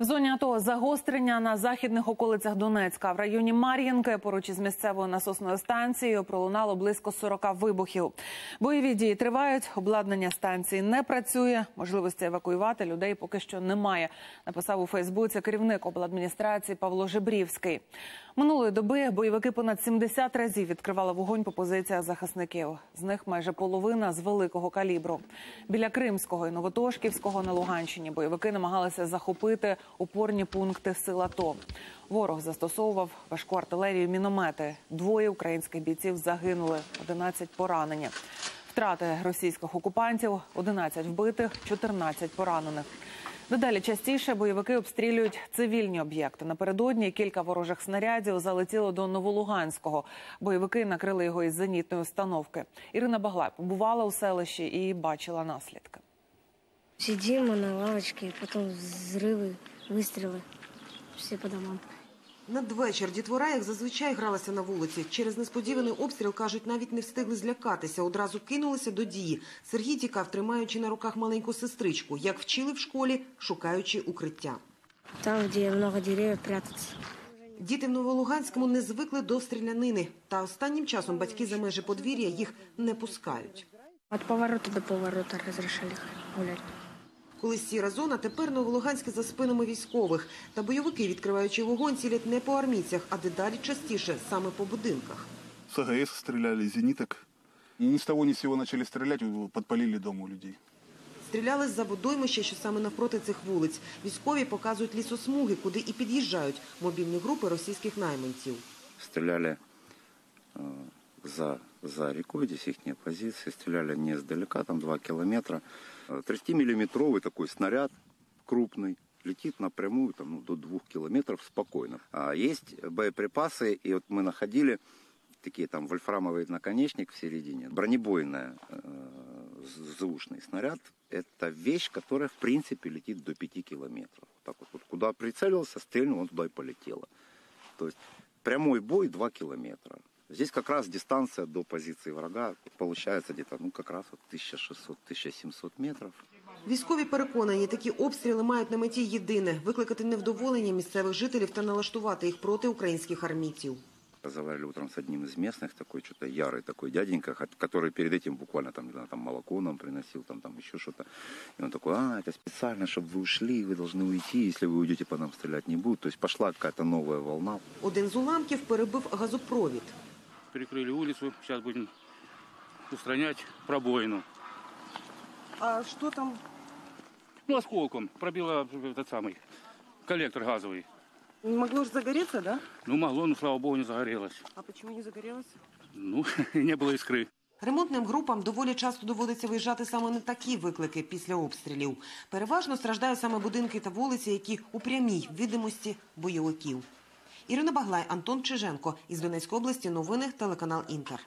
В зоні АТО загострення на західних околицях Донецька. В районі Мар'їнки поруч із місцевою насосною станцією пролунало близько 40 вибухів. Бойові дії тривають, обладнання станції не працює. Можливості евакуювати людей поки що немає. Написав у Фейсбуці керівник обладміністрації Павло Жебрівський. Минулої доби бойовики понад 70 разів відкривали вогонь по позиціях захисників. З них майже половина з великого калібру. Біля Кримського і Новотошківського на Луганщині бойовики намагалися захопити опорні пункти сил АТО. Ворог застосовував важку артилерію, і міномети. Двоє українських бійців загинули, 11 поранені. Втрати російських окупантів 11 вбитих, 14 поранених. Дедалі частіше бойовики обстрілюють цивільні об'єкти. Напередодні кілька ворожих снарядів залетіло до Новолуганського. Бойовики накрили його із зенітної установки. Ірина Баглай побувала у селищі і бачила наслідки. Сидим мы на лавочке, потом взрывы, выстрелы. Все по домам. Надвечір дітвора, як зазвичай, гралася на вулиці. Через несподіваний обстріл, кажуть, навіть не встигли злякатися. Одразу кинулися до дії. Сергій тікав, тримаючи на руках маленьку сестричку. Як вчили в школі, шукаючи укриття. Там, где много деревьев, прятаться. Діти в Новолуганському не звикли до стрілянини. Та останнім часом батьки за межі подвір'я їх не пускають. От поворота до поворота разрешили гулять. Колись сіра зона, тепер Новолуганське за спинами військових. Та бойовики, відкриваючи вогонь, цілять не по армійцях, а дедалі частіше саме по будинках. С АГС стреляли, из зениток. И ни с того ни с сего начали стрелять, подпалили дом у людей. Стріляли з-за водоймища, що саме навпроти цих вулиць. Військові показують лісосмуги, куди і під'їжджають мобільні групи російських найманців. стреляли э, за, за рекой, здесь их позиции, стреляли не издалека, там 2 километра. 30-миллиметровый такой снаряд крупный, летит напрямую там, ну, до 2 километров спокойно. А есть боеприпасы, и вот мы находили такие там вольфрамовый наконечник в середине, бронебойный э, звучный снаряд. Это вещь, которая в принципе летит до 5 километров. Так вот, вот куда прицелился, стрельнул, он туда и полетело. То есть прямой бой 2 километра. Здесь как раз дистанция до позиции врага получается где-то, ну, как раз вот 1600-1700 метров. Військові переконані, такі обстріли мають на меті єдине – викликати невдоволення місцевих жителів та налаштувати їх проти українських армійців. Разговаривали утром с одним из местных, такой что-то ярый такой дяденька, хот- который перед этим буквально там, не знаю, там молоко нам приносил, там, там еще что-то. И он такой, а, это специально, чтобы вы ушли, вы должны уйти, если вы уйдете, по нам стрелять не будут. То есть пошла какая-то новая волна. Один з уламків перебив газопровід. перекрыли улицу. Сейчас будем устранять пробоину. А що там? Ну, осколком пробило этот самый коллектор газовый. Не могло ж загореться, да? Ну, могло, но, слава богу, не загорелось. А чому не загорелось? Ну, не было искры. Ремонтним групам доволі часто доводиться виїжджати саме на такі виклики після обстрілів. Переважно страждають саме будинки та вулиці, які у прямій видимості бойовиків. Ірина Баглай, Антон Чиженко із Донецької області. Новини телеканал Інтер.